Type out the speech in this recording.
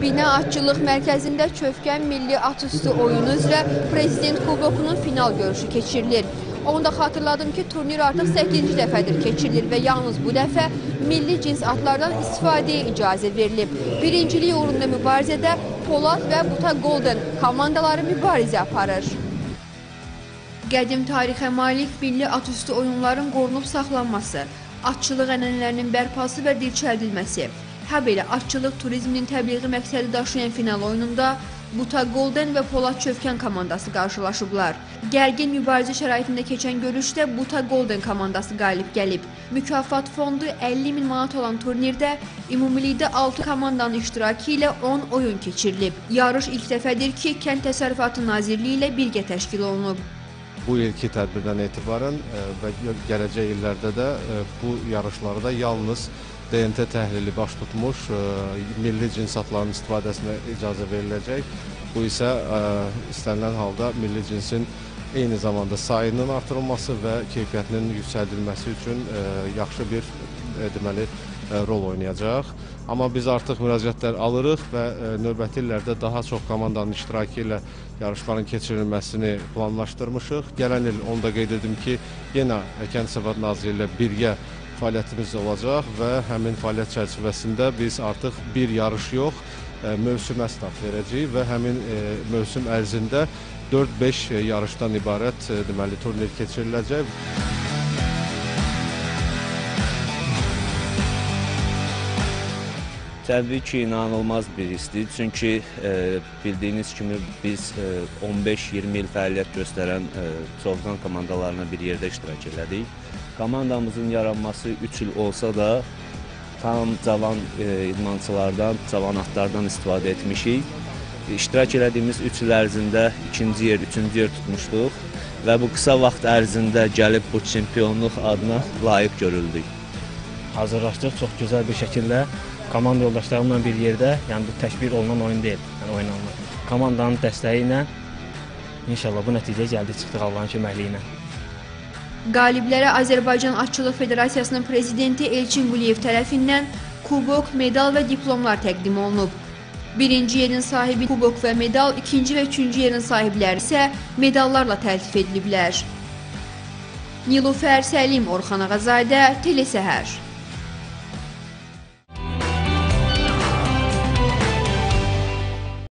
Bina Atçılıq Mərkəzində Çövkən Milli Atüstü oyunu üzrə Prezident Kubokunun final görüşü keçirilir. Onu da xatırladım ki, turnir artıq 8-ci dəfədir keçirilir və yalnız bu dəfə milli cins atlardan istifadəyə icazə verilib. Birincilik uğrunda mübarizədə Polad və Buta Golden komandaları mübarizə aparır. Qədim tarixə malik milli atüstü oyunların qorunub saxlanması, atçılıq ənənələrinin bərpası və dirçəldilməsi, hə belə atçılıq turizminin təbliği məqsədi daşıyan final oyununda Buta Golden və Polad Çövkən komandası qarşılaşıblar. Gərgin mübarizə şəraitində keçən görüşdə Buta Golden komandası qalib gəlib. Mükafat fondu 50 min manat olan turnirdə ümumilikdə 6 komandanın iştirakı ilə 10 oyun keçirilib. Yarış ilk dəfədir ki, Kənd Təsərrüfatı Nazirliyi ilə birgə təşkil olunub. Bu ilki tədbirdən etibarən ə, və gələcək illərdə də ə, bu yarışlarda yalnız DNT təhlili baş tutmuş ə, milli cins atların istifadəsinə icazə veriləcək. Bu isə ə, istənilən halda milli cinsin eyni zamanda sayının artırılması və keyfiyyətinin yüksəldilməsi üçün ə, yaxşı bir deməli rol oynayacaq. Amma biz artıq müraciətlər alırıq və növbəti illərdə daha çox komandanın iştirakı ilə yarışların keçirilməsini planlaşdırmışıq. Gələn il onu da qeyd edim ki, yenə Kənd Təsərrüfatı Nazirliyi ilə birgə fəaliyyətimiz olacaq və həmin fəaliyyət çərçivəsində biz artıq bir yarış yox, ə, mövsümə start verəcəyik və həmin ə, mövsüm ərzində 4-5 yarışdan ibarət deməli turnir keçiriləcək. Təbii ki, inanılmaz bir hissdir. Çünki e, bildiyiniz kimi biz e, 15-20 il fəaliyyət göstərən e, Çovqan komandalarına bir yerdə iştirak elədik. Komandamızın yaranması 3 il olsa da tam cavan e, idmançılardan, cavan atlardan istifadə etmişik. İştirak elədiyimiz 3 il ərzində ikinci yer, üçüncü yer tutmuşduq və bu qısa vaxt ərzində gəlib bu çempionluq adına layiq görüldük. Hazırlaşdıq çox gözəl bir şəkildə komanda yoldaşlarımla bir yerdə, yəni bu təkbir olunan oyun deyil, yəni oynanılır. Komandanın dəstəyi ilə inşallah bu nəticəyə gəldik, çıxdıq Allahın köməkliyi ilə. Qaliblərə Azərbaycan Atçılıq Federasiyasının prezidenti Elçin Quliyev tərəfindən kubok, medal və diplomlar təqdim olunub. Birinci yerin sahibi kubok və medal, ikinci və üçüncü yerin sahibləri isə medallarla təltif ediliblər. Nilufər Səlim, Orxan Ağazadə, Telesəhər.